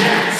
Jets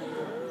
see it?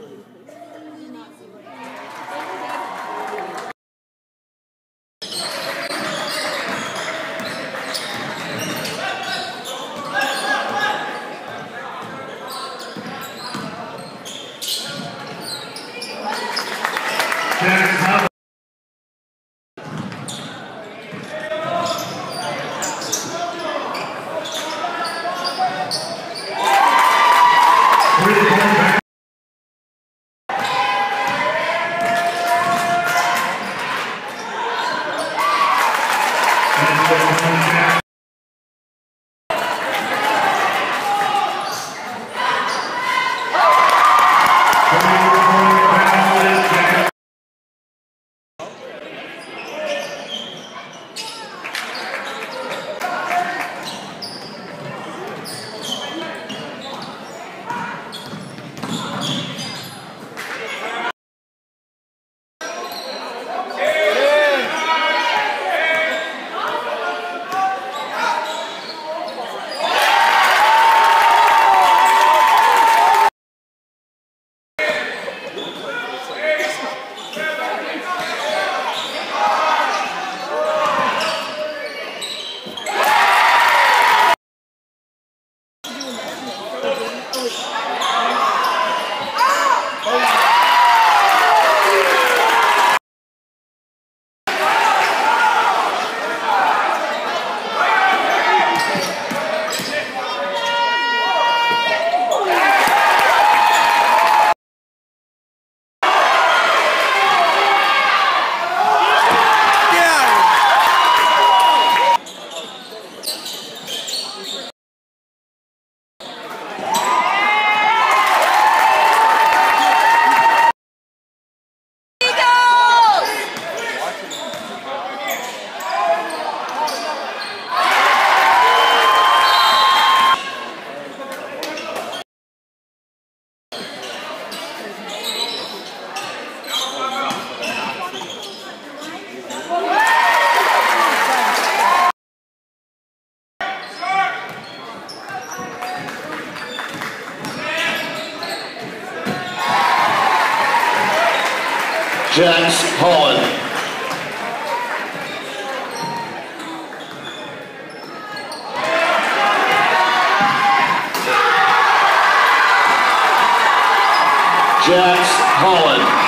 Jax Holland. Jax Holland.